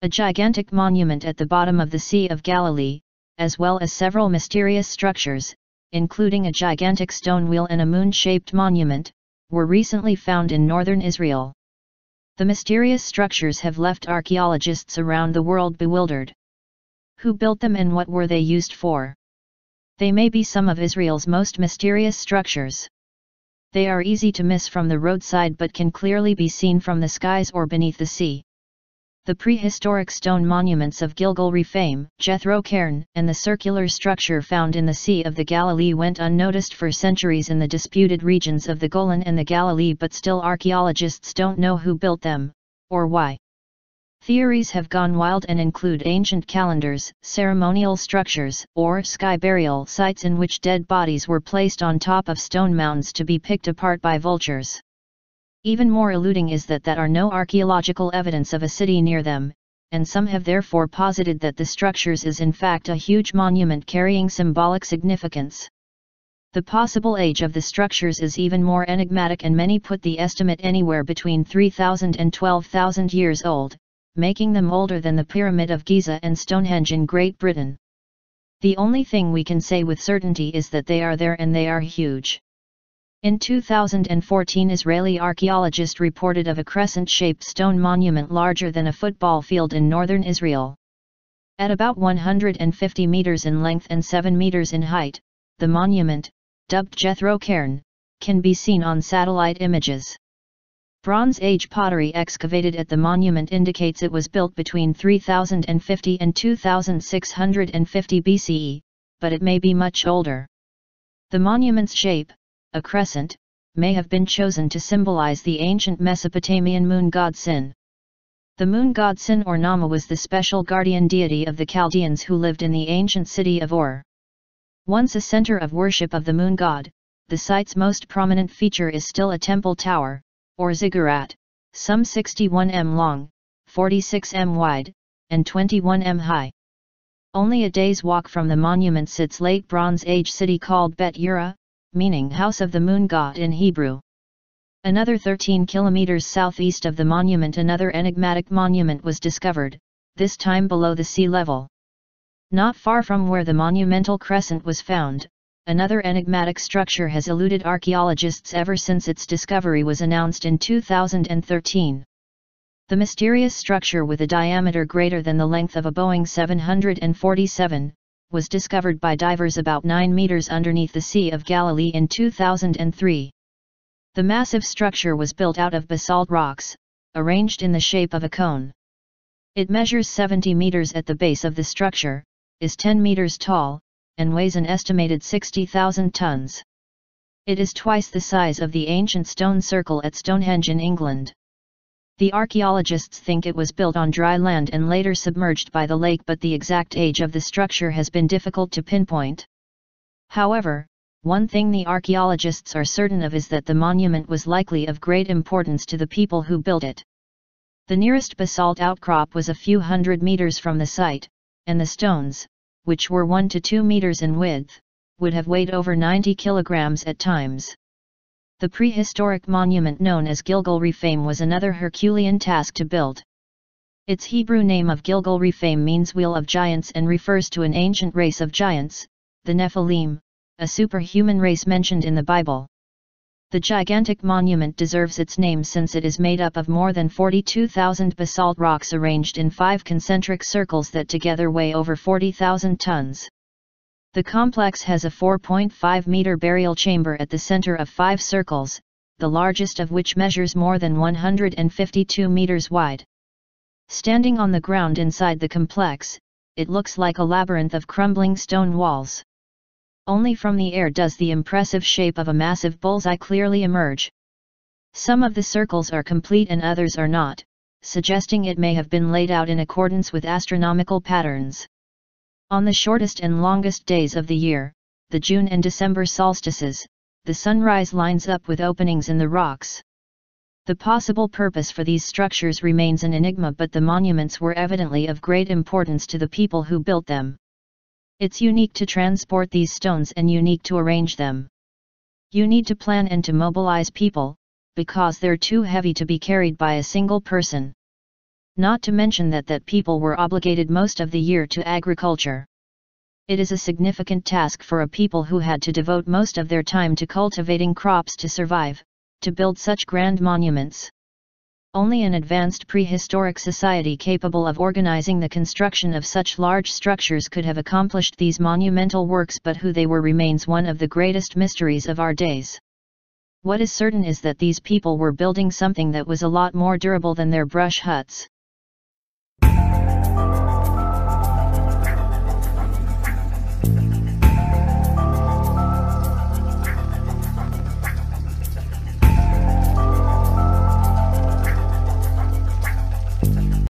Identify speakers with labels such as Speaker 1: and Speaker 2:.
Speaker 1: a gigantic monument at the bottom of the Sea of Galilee, as well as several mysterious structures, including a gigantic stone wheel and a moon-shaped monument, were recently found in northern Israel. The mysterious structures have left archaeologists around the world bewildered. Who built them and what were they used for? They may be some of Israel's most mysterious structures. They are easy to miss from the roadside but can clearly be seen from the skies or beneath the sea. The prehistoric stone monuments of Gilgal Rephaim, Jethro Cairn, and the circular structure found in the Sea of the Galilee went unnoticed for centuries in the disputed regions of the Golan and the Galilee but still archaeologists don't know who built them, or why. Theories have gone wild and include ancient calendars, ceremonial structures, or sky burial sites in which dead bodies were placed on top of stone mounds to be picked apart by vultures. Even more eluding is that there are no archaeological evidence of a city near them, and some have therefore posited that the structures is in fact a huge monument carrying symbolic significance. The possible age of the structures is even more enigmatic and many put the estimate anywhere between 3,000 and 12,000 years old, making them older than the Pyramid of Giza and Stonehenge in Great Britain. The only thing we can say with certainty is that they are there and they are huge. In 2014 Israeli archaeologist reported of a crescent-shaped stone monument larger than a football field in northern Israel. At about 150 meters in length and 7 meters in height, the monument, dubbed Jethro Cairn, can be seen on satellite images. Bronze Age pottery excavated at the monument indicates it was built between 3050 and 2650 BCE, but it may be much older. The monument's shape, a crescent, may have been chosen to symbolize the ancient Mesopotamian moon god Sin. The moon god Sin or Nanna was the special guardian deity of the Chaldeans who lived in the ancient city of Ur. Once a center of worship of the moon god, the site's most prominent feature is still a temple tower, or ziggurat, some 61 m long, 46 m wide, and 21 m high. Only a day's walk from the monument sits late Bronze Age city called Bet Yerah, meaning House of the Moon God in Hebrew. Another 13 kilometers southeast of the monument another enigmatic monument was discovered, this time below the sea level. Not far from where the monumental crescent was found, another enigmatic structure has eluded archaeologists ever since its discovery was announced in 2013. The mysterious structure with a diameter greater than the length of a Boeing 747, was discovered by divers about 9 meters underneath the Sea of Galilee in 2003. The massive structure was built out of basalt rocks, arranged in the shape of a cone. It measures 70 meters at the base of the structure, is 10 meters tall, and weighs an estimated 60,000 tons. It is twice the size of the ancient stone circle at Stonehenge in England. The archaeologists think it was built on dry land and later submerged by the lake but the exact age of the structure has been difficult to pinpoint. However, one thing the archaeologists are certain of is that the monument was likely of great importance to the people who built it. The nearest basalt outcrop was a few hundred meters from the site, and the stones, which were 1 to 2 meters in width, would have weighed over 90 kilograms at times. The prehistoric monument known as Gilgal Rephaim was another Herculean task to build. Its Hebrew name of Gilgal Rephaim means wheel of giants and refers to an ancient race of giants, the Nephilim, a superhuman race mentioned in the Bible. The gigantic monument deserves its name since it is made up of more than 42,000 basalt rocks arranged in five concentric circles that together weigh over 40,000 tons. The complex has a 4.5 meter burial chamber at the center of five circles, the largest of which measures more than 152 meters wide. Standing on the ground inside the complex, it looks like a labyrinth of crumbling stone walls. Only from the air does the impressive shape of a massive bullseye clearly emerge. Some of the circles are complete and others are not, suggesting it may have been laid out in accordance with astronomical patterns. On the shortest and longest days of the year, the June and December solstices, the sunrise lines up with openings in the rocks. The possible purpose for these structures remains an enigma but the monuments were evidently of great importance to the people who built them. It's unique to transport these stones and unique to arrange them. You need to plan and to mobilize people, because they're too heavy to be carried by a single person. Not to mention that that people were obligated most of the year to agriculture. It is a significant task for a people who had to devote most of their time to cultivating crops to survive, to build such grand monuments. Only an advanced prehistoric society capable of organizing the construction of such large structures could have accomplished these monumental works but who they were remains one of the greatest mysteries of our days. What is certain is that these people were building something that was a lot more durable than their brush huts.